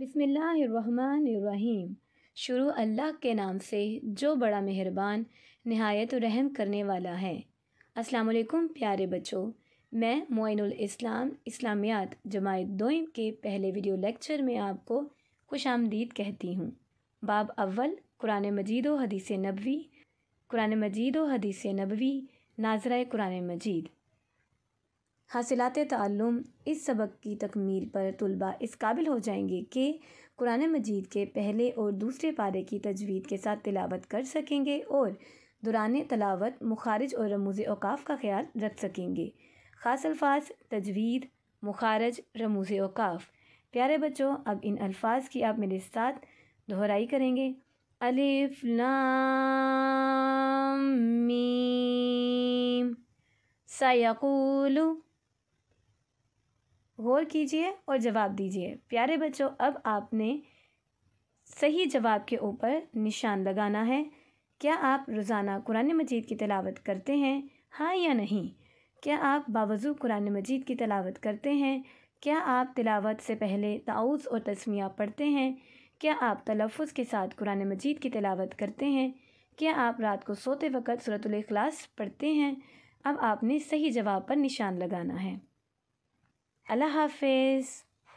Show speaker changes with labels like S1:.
S1: बिस्मिल्लाहिर्रहमानिर्रहीम। शुरू अल्लाह के नाम से जो बड़ा मेहरबान, नहायत रहम करने वाला है। अस्सलाम वालेकुम प्यारे बच्चों। मैं मोइनुल इस्लाम, इस्लामियात जमायत दोइम के पहले वीडियो लेक्चर में आपको खुश आमदीद कहती हूँ। बाब अव्वल, कुरान मजीद व हदीस नबवी, कुरान मजीद व हदीस नबवी, नाजरा कुरान मजीद। हासिलात ताल्लुम इस सबक की तकमील पर तलबा इस काबिल हो जाएँगे कि कुरान मजीद के पहले और दूसरे पारे की तजवीद के साथ तिलावत कर सकेंगे और दुरान तलावत, मुखारज और रमूज़ अवकाफ़ का ख्याल रख सकेंगे। ख़ास अल्फाज, तजवीद, मुखारज, रमूज़ अवकाफ़ प्यारे बच्चों, अब इन अल्फाज की आप मेरे साथ दोहराई करेंगे। अलिफ, लाम गौर कीजिए और जवाब दीजिए। प्यारे बच्चों, अब आपने सही जवाब के ऊपर निशान लगाना है। क्या आप रोज़ाना कुरान मजीद की तलावत करते हैं? हाँ या नहीं? क्या आप बावजू कुरान मजीद की तलावत करते हैं? क्या आप तिलावत से पहले ताउज़ और तस्मिया पढ़ते हैं? क्या आप तलफ़ के साथ कुरान मजीद की तलावत करते हैं? क्या आप रात को सोते वक़्त सूरतुल इखलास पढ़ते हैं? अब आपने सही जवाब पर निशान लगाना है। अल्लाह हाफिज़।